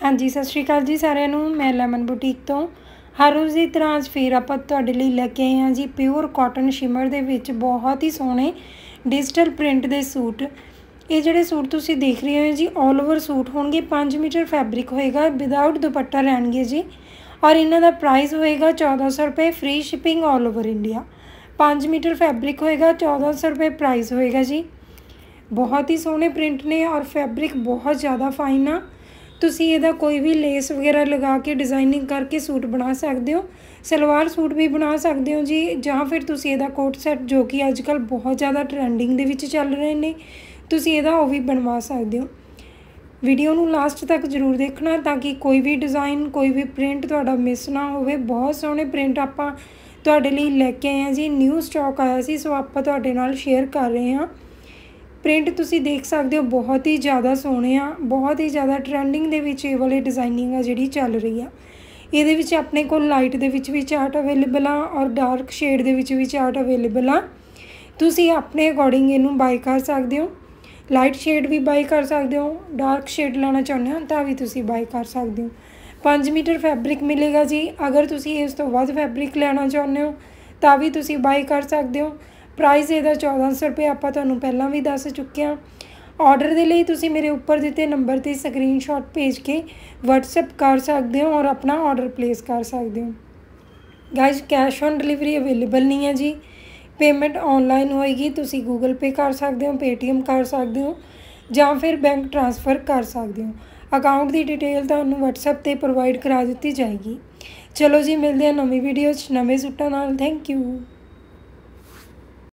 ਹਾਂਜੀ, ਸਤਿ ਸ਼੍ਰੀ ਅਕਾਲ ਜੀ ਸਾਰਿਆਂ ਨੂੰ। ਮੈਂ ਲੈਮਨ ਬੁਟੀਕ ਤੋਂ। ਹਰ ਰੋਜ਼ ਦੀ ਤਰ੍ਹਾਂ ਅੱਜ ਫੇਰ ਆਪਾਂ ਤੁਹਾਡੇ ਲਈ ਲੈ ਕੇ ਆਏ ਹਾਂ ਜੀ ਪਿਓਰ ਕਾਟਨ ਸ਼ਿਮਰ ਦੇ ਵਿੱਚ ਬਹੁਤ ਹੀ ਸੋਹਣੇ ਡਿਜੀਟਲ ਪ੍ਰਿੰਟ ਦੇ ਸੂਟ। ਇਹ ਜਿਹੜੇ ਸੂਟ ਤੁਸੀਂ ਦੇਖ ਰਹੇ ਹੋ ਜੀ 올 ਓਵਰ ਸੂਟ ਹੋਣਗੇ 5 ਮੀਟਰ ਫੈਬਰਿਕ ਹੋਏਗਾ ਵਿਦਆਊਟ ਦੁਪੱਟਾ ਰਹਿਣਗੇ ਜੀ। ਔਰ ਇਹਨਾਂ ਦਾ ਪ੍ਰਾਈਸ ਹੋਏਗਾ 1400 ਰੁਪਏ free shipping 올 over India 5 meter fabric ਹੋਏਗਾ 1400 ਰੁਪਏ ਪ੍ਰਾਈਸ ਹੋਏਗਾ ਜੀ। ਬਹੁਤ ਹੀ ਸੋਹਣੇ ਪ੍ਰਿੰਟ ਨੇ ਔਰ ਫੈਬਰਿਕ ਬਹੁਤ ਜ਼ਿਆਦਾ ਫਾਈਨ ਆ। ਤੁਸੀਂ ਇਹਦਾ ਕੋਈ ਵੀ ਲੇਸ ਵਗੈਰਾ ਲਗਾ ਕੇ ਡਿਜ਼ਾਈਨਿੰਗ ਕਰਕੇ ਸੂਟ ਬਣਾ ਸਕਦੇ ਹੋ। ਸਲਵਾਰ ਸੂਟ ਵੀ ਬਣਾ ਸਕਦੇ ਹੋ ਜੀ, ਜਾਂ ਫਿਰ ਤੁਸੀਂ ਇਹਦਾ ਕੋਟ ਸੈਟ ਜੋ ਕਿ ਅੱਜ ਕੱਲ ਬਹੁਤ ਜ਼ਿਆਦਾ ਟ੍ਰੈਂਡਿੰਗ ਦੇ ਵਿੱਚ ਚੱਲ ਰਹੇ ਨੇ, ਤੁਸੀਂ ਇਹਦਾ ਉਹ ਵੀ ਬਣਵਾ ਸਕਦੇ ਹੋ। ਵੀਡੀਓ ਨੂੰ ਲਾਸਟ ਤੱਕ ਜ਼ਰੂਰ ਦੇਖਣਾ ਤਾਂ ਕਿ ਕੋਈ ਵੀ ਡਿਜ਼ਾਈਨ ਕੋਈ ਵੀ ਪ੍ਰਿੰਟ ਤੁਹਾਡਾ ਮਿਸ ਨਾ ਹੋਵੇ। ਬਹੁਤ ਸੋਹਣੇ ਪ੍ਰਿੰਟ ਆਪਾਂ ਤੁਹਾਡੇ ਲਈ ਲੈ ਕੇ ਆਏ ਹਾਂ ਜੀ। ਨਿਊ ਸਟਾਕ ਆਇਆ ਸੀ, ਸੋ ਆਪਾਂ ਤੁਹਾਡੇ ਨਾਲ ਸ਼ੇਅਰ ਕਰ ਰਹੇ ਹਾਂ। ਪ੍ਰਿੰਟ ਤੁਸੀਂ ਦੇਖ ਸਕਦੇ ਹੋ, ਬਹੁਤ ਹੀ ਜ਼ਿਆਦਾ ਸੋਹਣੇ ਆ, ਬਹੁਤ ਹੀ ਜ਼ਿਆਦਾ ਟ੍ਰੈਂਡਿੰਗ ਦੇ ਵਿੱਚ ਇਹ ਵਾਲੀ ਡਿਜ਼ਾਈਨਿੰਗ ਆ ਜਿਹੜੀ ਚੱਲ ਰਹੀ ਆ। ਇਹਦੇ ਵਿੱਚ ਆਪਣੇ ਕੋਲ ਲਾਈਟ ਦੇ ਵਿੱਚ ਵੀ ਚਾਰਟ ਅਵੇਲੇਬਲ ਆ ਔਰ ਡਾਰਕ ਸ਼ੇਡ ਦੇ ਵਿੱਚ ਵੀ ਚਾਰਟ ਅਵੇਲੇਬਲ ਆ। ਤੁਸੀਂ ਆਪਣੇ ਅਕੋਰਡਿੰਗ ਇਹਨੂੰ ਬਾਈ ਕਰ ਸਕਦੇ ਹੋ ਲਾਈਟ ਸ਼ੇਡ ਵੀ ਬਾਈ ਕਰ ਸਕਦੇ ਹੋ ਡਾਰਕ ਸ਼ੇਡ ਲੈਣਾ ਚਾਹੁੰਦੇ ਹੋ ਤਾਂ ਵੀ ਤੁਸੀਂ ਬਾਈ ਕਰ ਸਕਦੇ ਹੋ। 5 ਮੀਟਰ ਫੈਬਰਿਕ ਮਿਲੇਗਾ ਜੀ, ਅਗਰ ਤੁਸੀਂ ਇਸ ਤੋਂ ਵੱਧ ਫੈਬਰਿਕ ਲੈਣਾ ਚਾਹੁੰਦੇ ਹੋ ਤਾਂ ਵੀ ਤੁਸੀਂ ਬਾਈ ਕਰ ਸਕਦੇ ਹੋ। ਪ੍ਰਾਈਸ ਇਹਦਾ 1400 ਰੁਪਏ ਆਪਾਂ ਤੁਹਾਨੂੰ ਪਹਿਲਾਂ ਵੀ ਦੱਸ ਚੁੱਕੇ ਹਾਂ। ਆਰਡਰ ਦੇ ਲਈ ਤੁਸੀਂ ਮੇਰੇ ਉੱਪਰ ਦਿੱਤੇ ਨੰਬਰ ਤੇ ਸਕਰੀਨਸ਼ਾਟ ਭੇਜ ਕੇ WhatsApp ਕਰ ਸਕਦੇ ਹੋ ਔਰ ਆਪਣਾ ਆਰਡਰ ਪਲੇਸ ਕਰ ਸਕਦੇ ਹੋ। Guys cash on delivery available ਨਹੀਂ ਹੈ ਜੀ। ਪੇਮੈਂਟ ਆਨਲਾਈਨ ਹੋਏਗੀ, ਤੁਸੀਂ Google Pay ਕਰ ਸਕਦੇ ਹੋ, Paytm ਕਰ ਸਕਦੇ ਹੋ ਜਾਂ ਫਿਰ ਬੈਂਕ ਟ੍ਰਾਂਸਫਰ ਕਰ ਸਕਦੇ ਹੋ। ਅਕਾਊਂਟ ਦੀ ਡਿਟੇਲ ਤੁਹਾਨੂੰ WhatsApp ਤੇ ਪ੍ਰੋਵਾਈਡ ਕਰਾ ਦਿੱਤੀ ਜਾਏਗੀ। ਚਲੋ ਜੀ, ਮਿਲਦੇ ਹਾਂ ਨਵੀਂ ਵੀਡੀਓ 'ਚ। ਨਵੇਂ ਸੂਟਾਂ ਨਾਲ ਥੈਂਕ ਯੂ